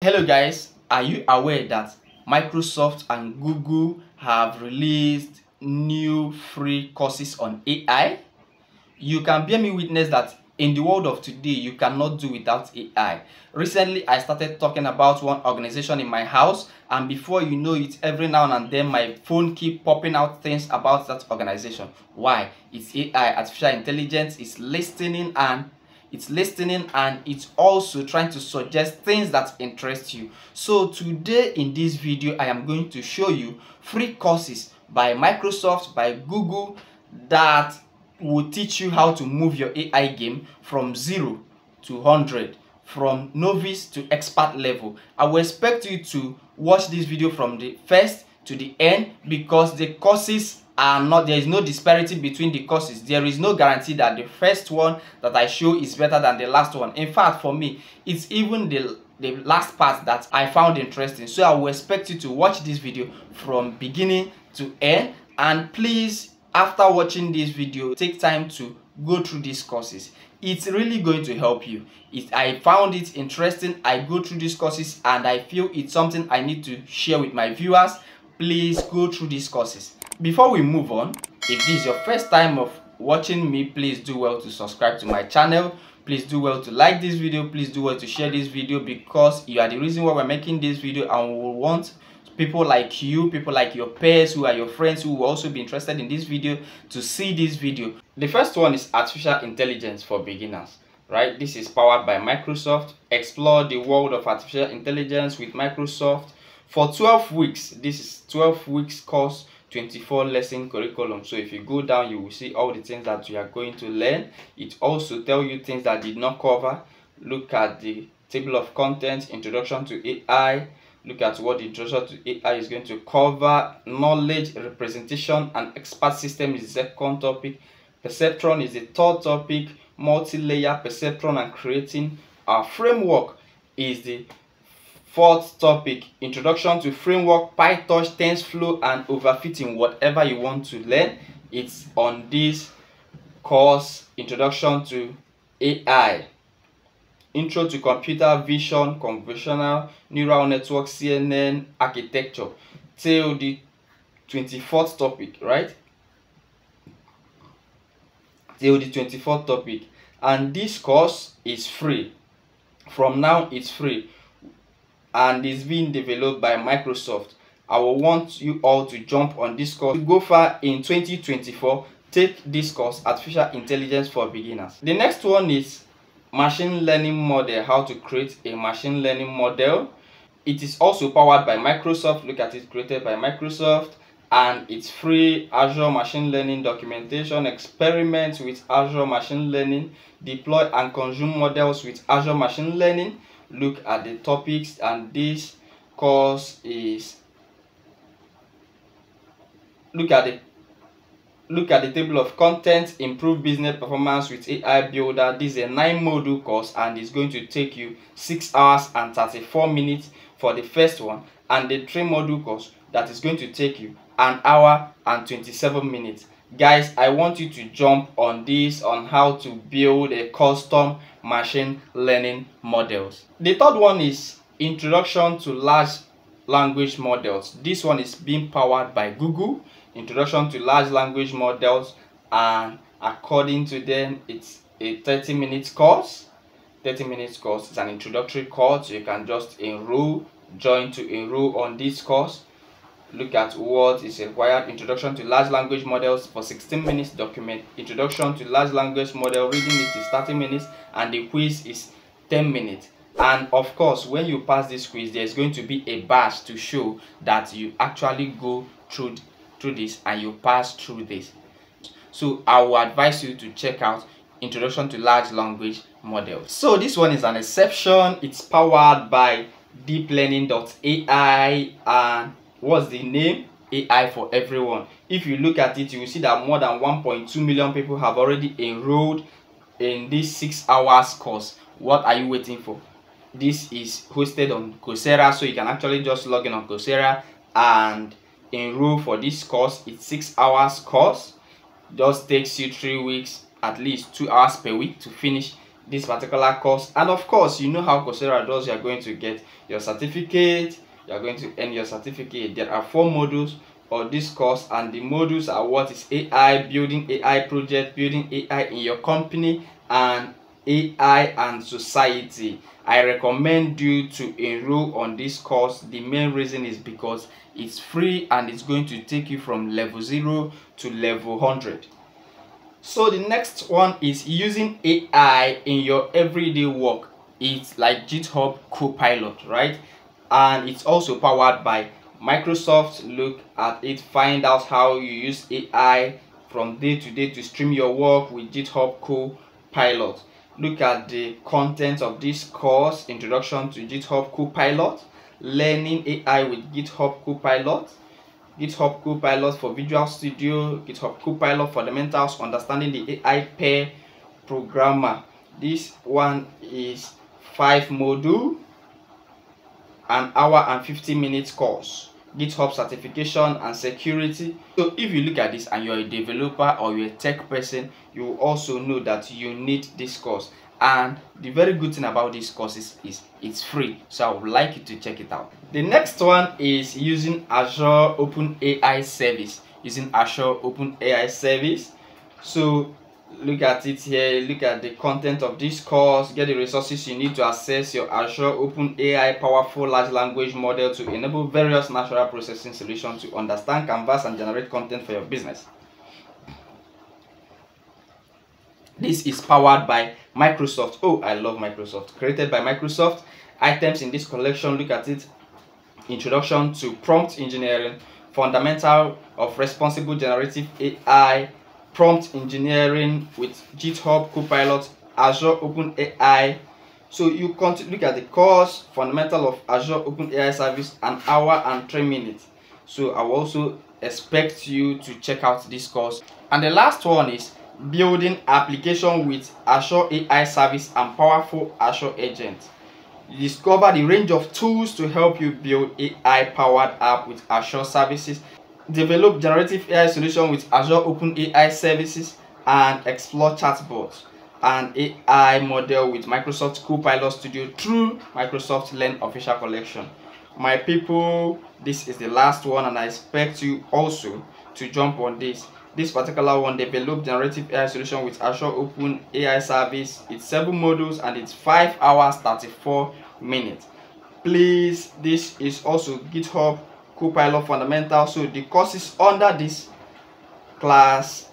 Hello guys, are you aware that Microsoft and Google have released new free courses on AI? You can bear me witness that in the world of today, you cannot do without AI. Recently, I started talking about one organization in my house and before you know it, every now and then my phone keep popping out things about that organization. Why? It's AI, artificial intelligence, is listening and it's listening and it's also trying to suggest things that interest you. So today in this video i am going to show you free courses by microsoft by google that will teach you how to move your ai game from zero to 100 from novice to expert level. I will expect you to watch this video from the first to the end because the courses are not there is no disparity between the courses there is no guarantee that the first one that i show is better than the last one. In fact for me it's even the the last part that i found interesting. So i will expect you to watch this video from beginning to end. And please after watching this video take time to go through these courses. It's really going to help you. It i found it interesting. I go through these courses and i feel it's something i need to share with my viewers. Please go through these courses before we move on if this is your first time of watching me please do well to subscribe to my channel. Please do well to like this video. Please do well to share this video because you are the reason why we're making this video and we want people like you people like your peers who are your friends who will also be interested in this video to see this video. The first one is artificial intelligence for beginners right? This is powered by microsoft. Explore the world of artificial intelligence with microsoft. For 12 weeks this is 12 weeks course 24 lesson curriculum. So if you go down you will see all the things that you are going to learn. It also tell you things that did not cover. Look at the table of contents introduction to ai look at what the introduction to ai is going to cover. Knowledge representation and expert system is the second topic. Perceptron is the third topic. Multi-layer perceptron and creating a framework is the Fourth topic, introduction to framework, PyTorch, TensorFlow, and overfitting, whatever you want to learn. It's on this course, Introduction to AI. Intro to Computer Vision, Convolutional Neural Network, CNN Architecture. Till the 24th topic, right? Till the 24th topic. And this course is free. From now, it's free and is being developed by Microsoft. I will want you all to jump on this course. To go far in 2024, take this course, Artificial Intelligence for Beginners. The next one is Machine Learning Model, how to create a machine learning model. It is also powered by Microsoft. Look at it, created by Microsoft. And it's free Azure Machine Learning documentation, experiments with Azure Machine Learning, deploy and consume models with Azure Machine Learning, look at the topics and this course is look at the look at the table of contents improve business performance with ai builder. This is a nine module course and it's going to take you six hours and 34 minutes for the first one and the three module course that is going to take you an hour and 27 minutes guys i want you to jump on this on how to build a custom machine learning models. The third one is introduction to large language models. This one is being powered by google. Introduction to large language models and according to them it's a 30 minutes course. 30 minutes course is an introductory course. You can just enroll join to enroll on this course look at what is required. Introduction to large language models for 16 minutes document. Introduction to large language model reading it is 30 minutes and the quiz is 10 minutes. And of course when you pass this quiz there's going to be a badge to show that you actually go through through this and you pass through this. So i will advise you to check out introduction to large language models. So this one is an exception. It's powered by deeplearning.ai and what's the name? Ai for everyone. If you look at it you will see that more than 1.2 million people have already enrolled in this six hours course. What are you waiting for? This is hosted on coursera so you can actually just log in on coursera and enroll for this course. It's six hours course. Just takes you three weeks at least two hours per week to finish this particular course. And of course you know how coursera does you are going to get your certificate you are going to earn your certificate. There are four modules of this course and the modules are what is ai building ai project building ai in your company and ai and society. I recommend you to enroll on this course. The main reason is because it's free and it's going to take you from level 0 to level 100 so the next one is using ai in your everyday work. It's like github copilot right and it's also powered by microsoft. Look at it. Find out how you use ai from day to day to stream your work with github copilot. Look at the content of this course. Introduction to github copilot. Learning ai with github copilot. GitHub Copilot for Visual Studio, GitHub Copilot Fundamentals, Understanding the AI Pair Programmer. This one is 5 module, an hour and 50 minutes course. GitHub certification and security. So if you look at this and you're a developer or you're a tech person, you also know that you need this course and the very good thing about this course is, is it's free so i would like you to check it out the next one is using azure open ai service using azure open ai service so look at it here look at the content of this course get the resources you need to access your azure open ai powerful large language model to enable various natural processing solutions to understand canvas and generate content for your business. This is powered by microsoft. Oh i love microsoft. Created by microsoft. Items in this collection look at it. Introduction to prompt engineering fundamental of responsible generative ai prompt engineering with github copilot azure open ai so you continue look at the course fundamental of azure open ai service an hour and three minutes. So i will also expect you to check out this course. And the last one is building application with Azure AI service and powerful Azure agent. Discover the range of tools to help you build AI powered app with Azure services, develop generative AI solution with Azure Open AI services and explore chatbots and AI model with Microsoft Copilot Studio through Microsoft Learn official collection. My people, this is the last one and I expect you also to jump on this this particular one developed generative AI solution with Azure Open AI service. It's seven modules and it's 5 hours 34 minutes. Please, this is also GitHub Copilot Fundamental. So the courses under this class.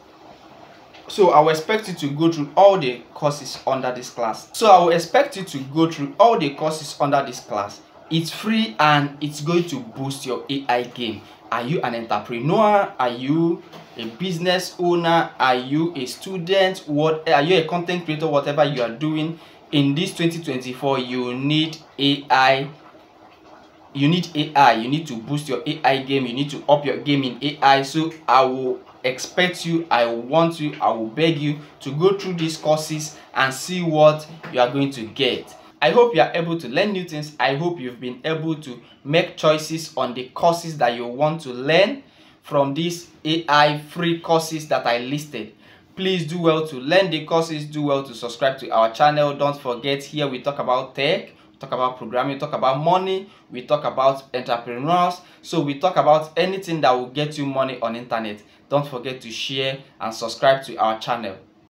So I will expect you to go through all the courses under this class. So I will expect you to go through all the courses under this class. It's free and it's going to boost your AI game. Are you an entrepreneur? Are you a business owner? Are you a student? What are you a content creator? Whatever you are doing in this 2024, you need AI. You need AI. You need to boost your AI game. You need to up your game in AI. So I will expect you i want you i will beg you to go through these courses and see what you are going to get I hope you are able to learn new things. I hope you've been able to make choices on the courses that you want to learn from these AI free courses that I listed. Please do well to learn the courses, do well to subscribe to our channel. Don't forget here we talk about tech, talk about programming, talk about money, we talk about entrepreneurs. So we talk about anything that will get you money on internet. Don't forget to share and subscribe to our channel.